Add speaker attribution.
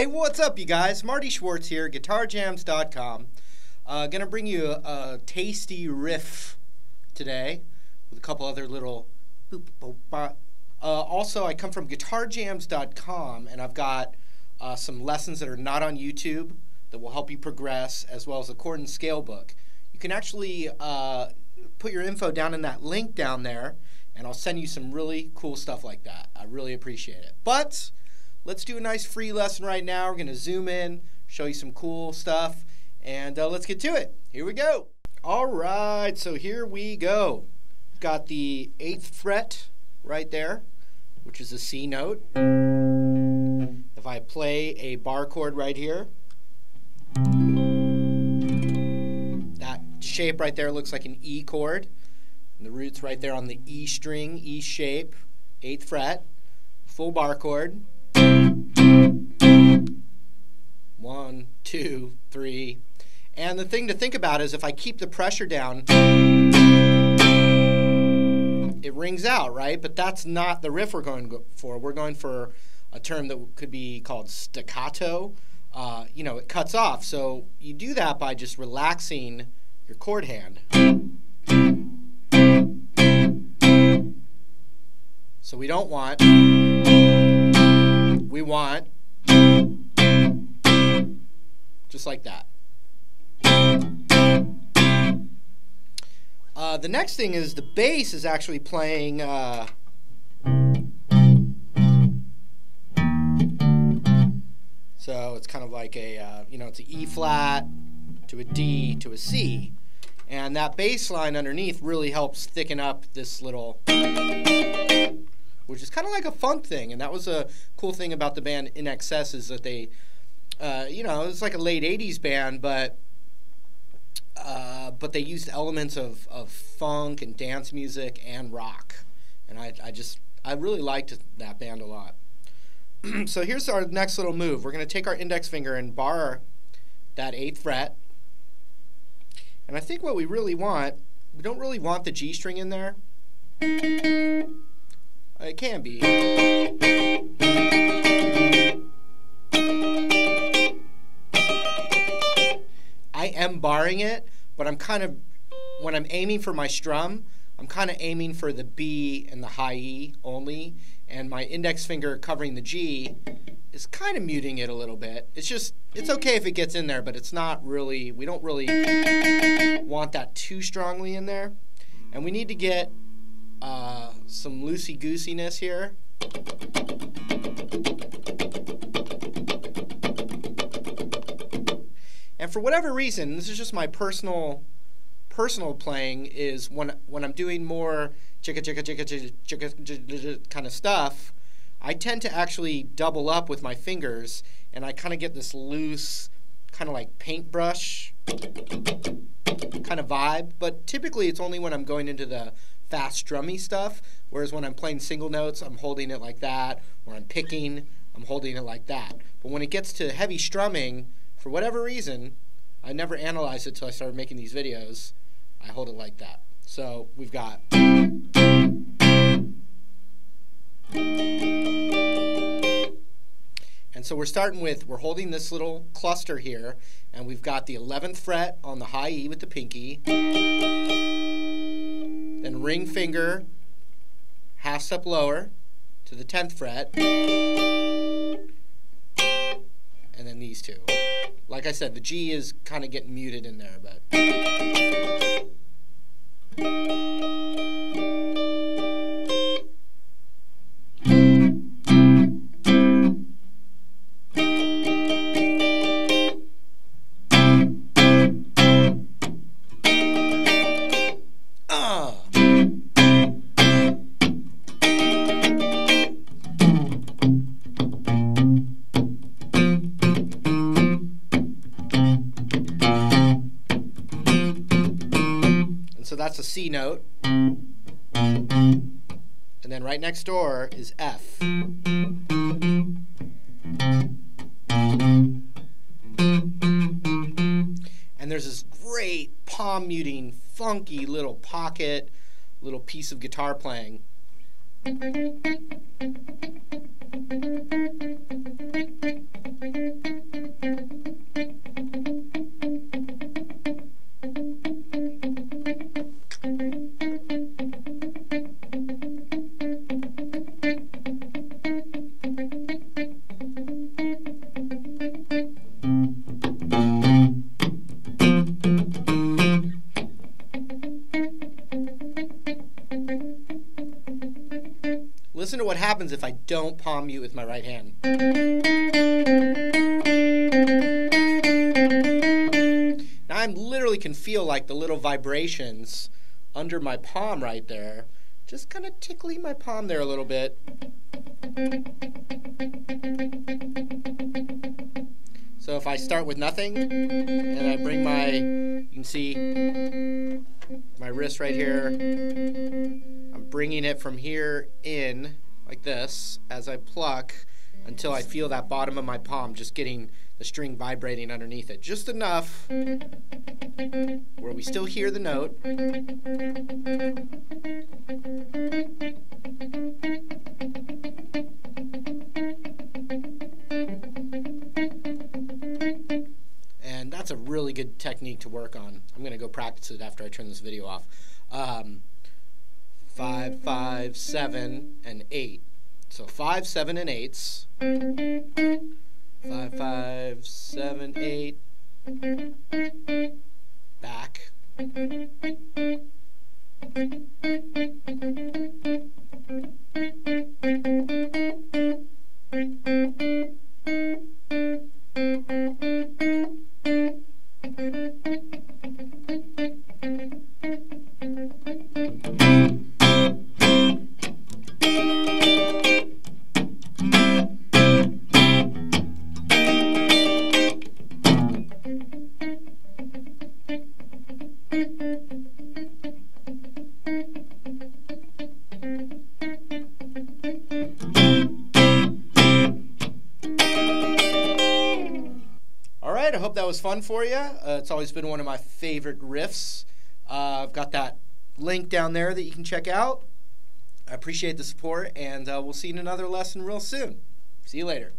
Speaker 1: Hey, what's up, you guys? Marty Schwartz here, GuitarJamz.com. Uh, gonna bring you a, a tasty riff today with a couple other little. Uh, also, I come from GuitarJamz.com, and I've got uh, some lessons that are not on YouTube that will help you progress, as well as a chord and scale book. You can actually uh, put your info down in that link down there, and I'll send you some really cool stuff like that. I really appreciate it. But let's do a nice free lesson right now. We're going to zoom in, show you some cool stuff, and uh, let's get to it. Here we go. All right, so here we go. Got the eighth fret right there, which is a C note. If I play a bar chord right here, that shape right there looks like an E chord. And the root's right there on the E string, E shape, eighth fret, full bar chord. One, two, three. And the thing to think about is if I keep the pressure down, it rings out, right? But that's not the riff we're going for. We're going for a term that could be called staccato. Uh, you know, it cuts off. So you do that by just relaxing your chord hand. So we don't want, we want, just like that. Uh, the next thing is the bass is actually playing. Uh, so it's kind of like a, uh, you know, it's an E flat to a D to a C. And that bass line underneath really helps thicken up this little, which is kind of like a funk thing. And that was a cool thing about the band INXS is that they, uh, you know, it was like a late 80s band, but uh, but they used elements of, of funk and dance music and rock. And I, I just, I really liked that band a lot. so here's our next little move. We're going to take our index finger and bar that eighth fret. And I think what we really want, we don't really want the G string in there. It can be. I am barring it, but I'm kind of, when I'm aiming for my strum, I'm kind of aiming for the B and the high E only, and my index finger covering the G is kind of muting it a little bit. It's just, it's okay if it gets in there, but it's not really, we don't really want that too strongly in there. And we need to get uh, some loosey-goosiness here. And for whatever reason, this is just my personal personal playing is when when I'm doing more chicka chicka chicka chicka chicka kind of stuff, I tend to actually double up with my fingers and I kind of get this loose kind of like paintbrush kind of vibe, but typically it's only when I'm going into the fast drummy stuff, whereas when I'm playing single notes, I'm holding it like that, or I'm picking, I'm holding it like that. But when it gets to heavy strumming, for whatever reason, I never analyzed it until I started making these videos. I hold it like that. So we've got. And so we're starting with, we're holding this little cluster here, and we've got the 11th fret on the high E with the pinky, then ring finger, half step lower to the 10th fret, and then these two. Like I said, the G is kind of getting muted in there, but. A C note. And then right next door is F. And there's this great palm muting, funky little pocket, little piece of guitar playing Listen to what happens if I don't palm mute with my right hand. Now I literally can feel like the little vibrations under my palm right there, just kind of tickling my palm there a little bit. So if I start with nothing and I bring my, you can see my wrist right here bringing it from here in like this as I pluck until I feel that bottom of my palm just getting the string vibrating underneath it. Just enough where we still hear the note. And that's a really good technique to work on. I'm going to go practice it after I turn this video off. Um, five, five, seven, and eight. So five, seven, and eights. Five, five, seven, eight. Back. Was fun for you. Uh, it's always been one of my favorite riffs. Uh, I've got that link down there that you can check out. I appreciate the support, and uh, we'll see you in another lesson real soon. See you later.